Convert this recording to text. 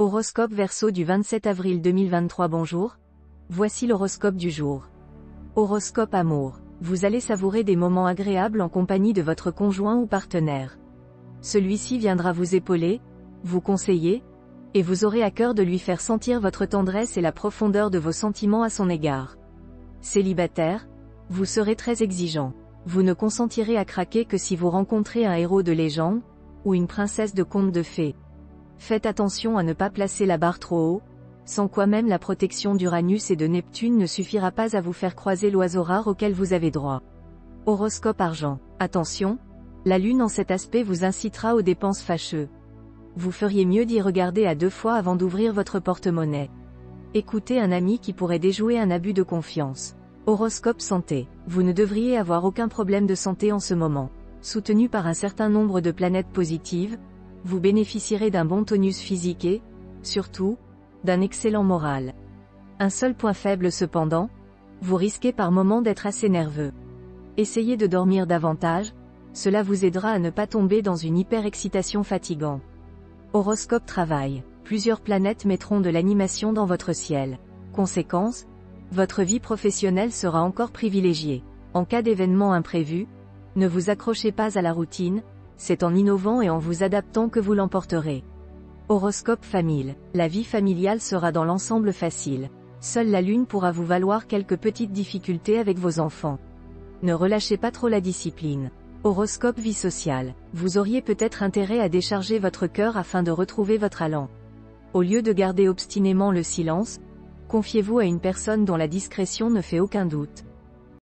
Horoscope Verseau du 27 avril 2023 Bonjour. Voici l'horoscope du jour. Horoscope Amour. Vous allez savourer des moments agréables en compagnie de votre conjoint ou partenaire. Celui-ci viendra vous épauler, vous conseiller, et vous aurez à cœur de lui faire sentir votre tendresse et la profondeur de vos sentiments à son égard. Célibataire, vous serez très exigeant. Vous ne consentirez à craquer que si vous rencontrez un héros de légende, ou une princesse de conte de fées. Faites attention à ne pas placer la barre trop haut, sans quoi même la protection d'Uranus et de Neptune ne suffira pas à vous faire croiser l'oiseau rare auquel vous avez droit. Horoscope argent. Attention, la lune en cet aspect vous incitera aux dépenses fâcheux. Vous feriez mieux d'y regarder à deux fois avant d'ouvrir votre porte-monnaie. Écoutez un ami qui pourrait déjouer un abus de confiance. Horoscope santé. Vous ne devriez avoir aucun problème de santé en ce moment. Soutenu par un certain nombre de planètes positives, vous bénéficierez d'un bon tonus physique et, surtout, d'un excellent moral. Un seul point faible cependant, vous risquez par moments d'être assez nerveux. Essayez de dormir davantage, cela vous aidera à ne pas tomber dans une hyper-excitation fatigante. Horoscope travail. Plusieurs planètes mettront de l'animation dans votre ciel. Conséquence, votre vie professionnelle sera encore privilégiée. En cas d'événement imprévu, ne vous accrochez pas à la routine, c'est en innovant et en vous adaptant que vous l'emporterez. Horoscope famille. La vie familiale sera dans l'ensemble facile. Seule la lune pourra vous valoir quelques petites difficultés avec vos enfants. Ne relâchez pas trop la discipline. Horoscope vie sociale. Vous auriez peut-être intérêt à décharger votre cœur afin de retrouver votre allant. Au lieu de garder obstinément le silence, confiez-vous à une personne dont la discrétion ne fait aucun doute.